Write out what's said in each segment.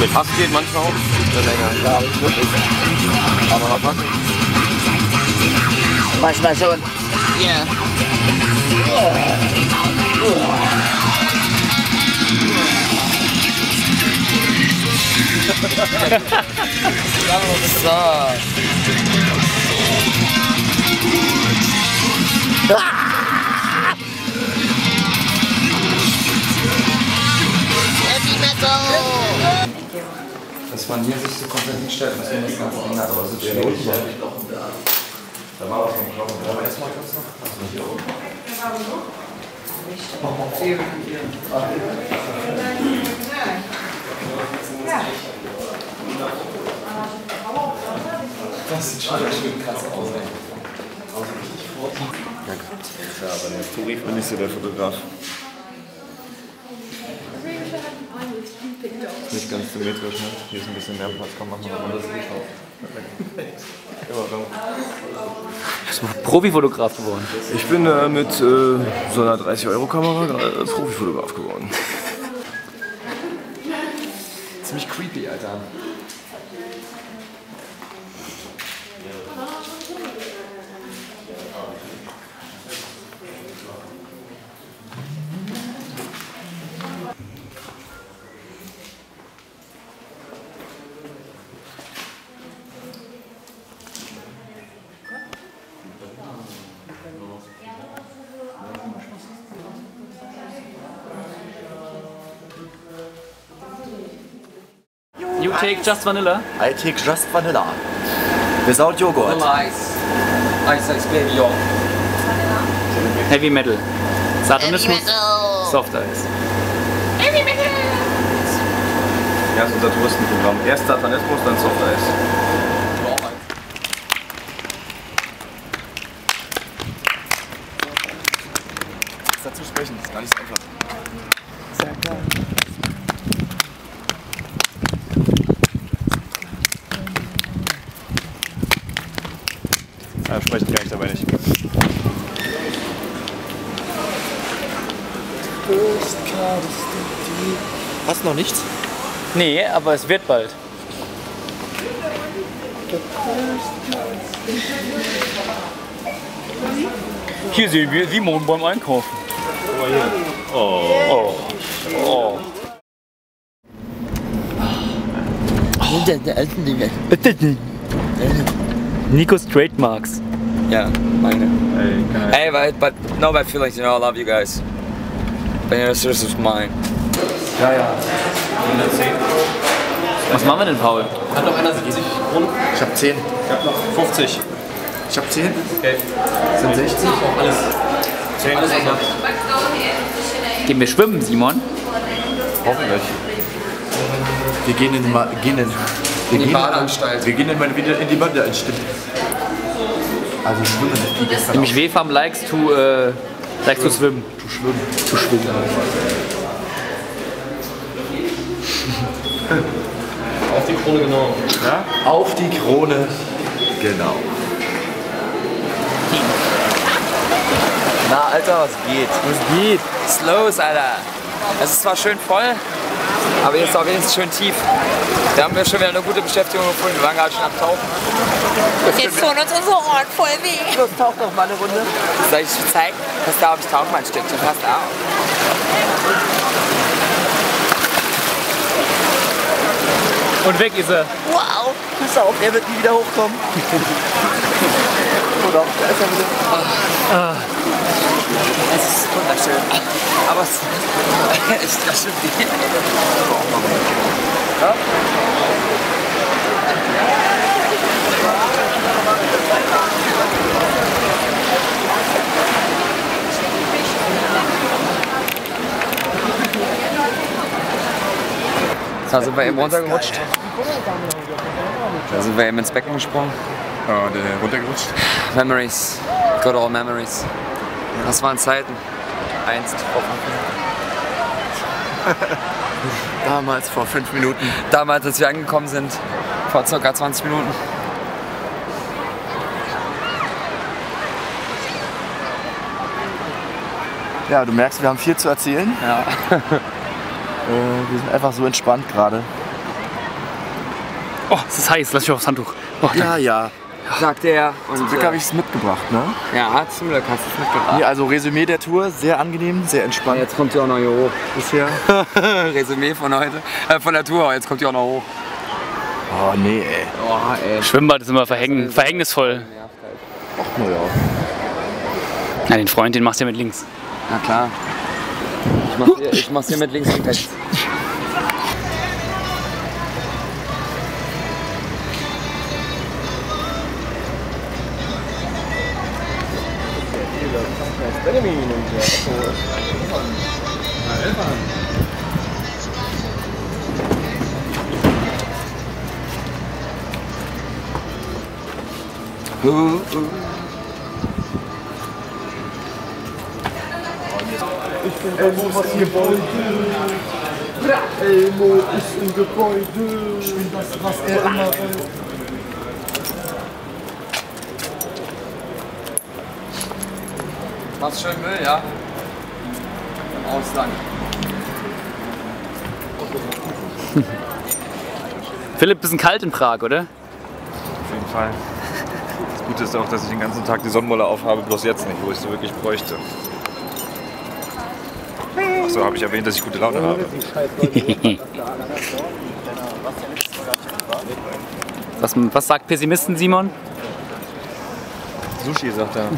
Mit Hass geht manchmal auch oder länger. Ja, aber noch was? Manchmal schon. Ja. so. Ah! Dass man hier sich so komplett nicht stellt, dass man das ganze Ding hat, aber so schön. Da war auch schon Knochen. Aber erstmal kurz noch. Also hier oben. Das sieht schon schön krass aus, ey. Ja, aber der Touri bin nicht so der Fotograf. Nicht ganz symmetrisch, ne? Hier ist ein bisschen mehr Platz. Komm, mach mal runter. Das Licht auf. Bist du Profifotograf geworden? Ich bin äh, mit äh, so einer 30-Euro-Kamera gerade Profifotograf geworden. Ziemlich creepy, Alter. You take just vanilla? I take just vanilla. Without yogurt. Ice. Ice Ice Baby York. Heavy Metal. Satanismus? Soft Ice. Ja, das ist unser Touristenprogramm. Erst Satanismus, dann Soft Eis. dazu sprechen, ist gar nicht so einfach. Ich dabei nicht. Hast noch nichts? Nee, aber es wird bald. Hier sehen wir Simon beim Einkaufen. Oh. Oh. Nico's Trademarks. Ja, meine. Ey, keine Hey, but, but no bad feelings, you know, I love you guys. But you know, this is mine. Ja, ja. 110. Was machen wir denn, Paul? Hat noch einer 70 Kronen? Ich hab 10. Ich hab noch 50. Ich hab 10. Okay. Sind 60. Alles. 10. Alles was noch. Gehen wir schwimmen, Simon? Hoffentlich. Wir gehen in die, Ma gehen in, wir In die gehen Badeanstalt. Wir gehen mal wieder in die Badeanstalt. Also schwimmen wie gestern. Nämlich WFAM likes to, äh, likes to swim. zu schwimmen. To schwimmen. Auf die Krone genau. Auf die Krone. Genau. Na, Alter, was geht? Was geht? Was ist los, Alter? Es ist zwar schön voll, aber jetzt auch wenigstens schön tief. Da haben wir schon wieder eine gute Beschäftigung gefunden. Wir waren gerade schon am Tauchen. Jetzt tun uns unsere Ohren voll weh. Los, tauch doch mal eine Runde. Soll ich dir zeigen? Pass da auf, ich tauche mal ein Stückchen. Passt auf. Und weg ist er. Wow. Pass auf, er wird nie wieder hochkommen. Oder? Da ist er wieder. Es ist wunderschön. Aber es ist ganz schön weh. Da sind wir eben runtergerutscht. Da sind wir eben ins Becken gesprungen. Oh, der runtergerutscht. Memories. Good old memories. Das waren Zeiten. Einst. Damals vor fünf Minuten. Damals, als wir angekommen sind. Vor ca. 20 Minuten. Ja, du merkst, wir haben viel zu erzählen. Ja. Äh, wir sind einfach so entspannt gerade. Oh, es ist heiß. Lass mich aufs Handtuch. Oh, Ja, ja. Sagt er. Zum Und Glück äh, habe ich es mitgebracht, ne? ja, zum Glück hast du es mitgebracht. Nee, also Resümee der Tour, sehr angenehm, sehr entspannt Jetzt kommt die auch noch hier hoch. bisher. Resümee von heute. Äh, von der Tour, jetzt kommt die auch noch hoch. Oh nee, ey. Oh, ey. Schwimmbad ist immer verhäng verhängnisvoll. Naja. Na, den Freund, den machst du ja mit links. Na klar. Ich mach's hier, ich mach's hier mit links und rechts. Ooh, ooh. Ich bin ein das Gebäude. Emo ist dus- im Machst schön Müll, ja? Ausland. Philipp, bisschen kalt in Prag, oder? Auf jeden Fall. Das Gute ist auch, dass ich den ganzen Tag die Sonnenbrille aufhabe, bloß jetzt nicht, wo ich sie wirklich bräuchte. Achso, habe ich erwähnt, dass ich gute Laune habe. Was, was sagt Pessimisten Simon? Sushi, sagt er.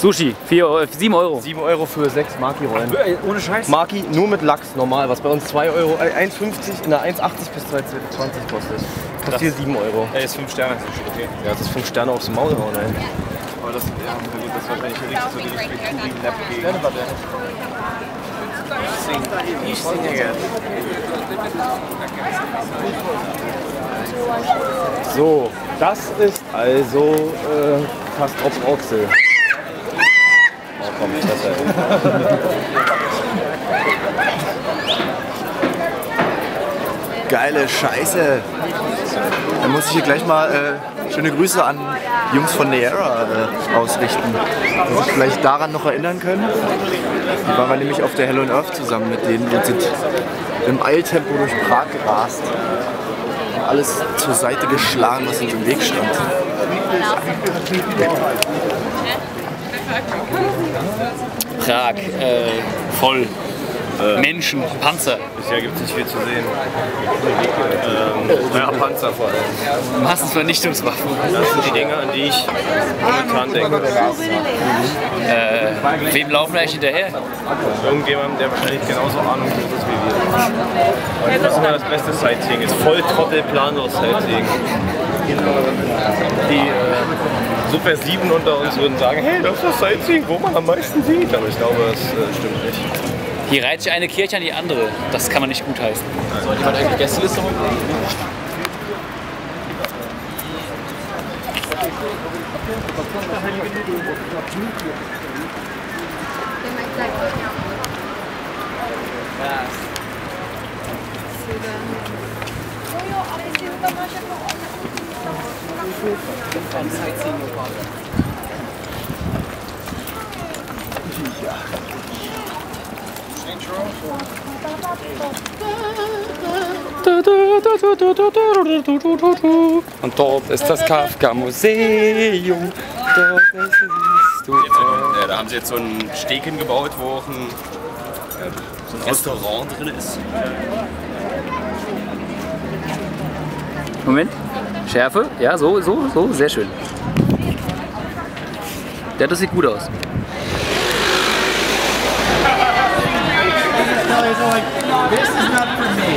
Sushi, 4, Euro- 7 Euro. 7 Euro für 6 Maki-Rollen. Ohne Scheiß. Maki nur mit Lachs, normal, was bei uns 2 Euro, äh, 1,50, na 1,80 bis 2,20 kostet. Kostet hier 7 Euro. Ey, ist 5 Sterne, Sushi, okay. Ja, das ist 5 Sterne aufs Maul hauen, ey. Aber das, ja, das ist wahrscheinlich nicht so die richtige Touri-Lab-Gegend. So, das ist also äh, Kastrop Rauxel. Oh komm, das ist ja Geile Scheiße. Dann muss ich hier gleich mal äh, schöne Grüße an die Jungs von Neera äh, ausrichten. Die sich vielleicht daran noch erinnern können. Die waren wir nämlich auf der Hell on Earth zusammen mit denen und sind im Eiltempo durch Prag gerast. Alles zur Seite geschlagen, was uns im Weg stand. Prag, äh, voll. Menschen, Panzer, Bisher gibt es nicht viel zu sehen. Ähm, ja, Panzer vor allem. Massenvernichtungswaffen. Das sind die Dinge, an die ich momentan denke. Wem laufen wir eigentlich hinterher? Irgendjemand, der wahrscheinlich genauso Ahnung hat wie wir. Das ist immer das beste Sightseeing. Ist voll trottel planlos Sightseeing. Die äh, Super 7 unter uns würden sagen, hey, das ist das Sightseeing, wo man am meisten sieht. Aber ich glaube, das äh, stimmt nicht. Hier reiht sich eine Kirche an die andere. Das kann man nicht gutheißen. Soll jemand eigentlich Gästeliste Und dort ist das Kafka-Museum. Dort siehst du. Ja, da haben sie jetzt so einen Steg hingebaut, wo auch ein, ja, so ein Restaurant drin ist. Moment. Schärfe, ja, so, so, so, sehr schön. Ja, das sieht gut aus. This is not for me.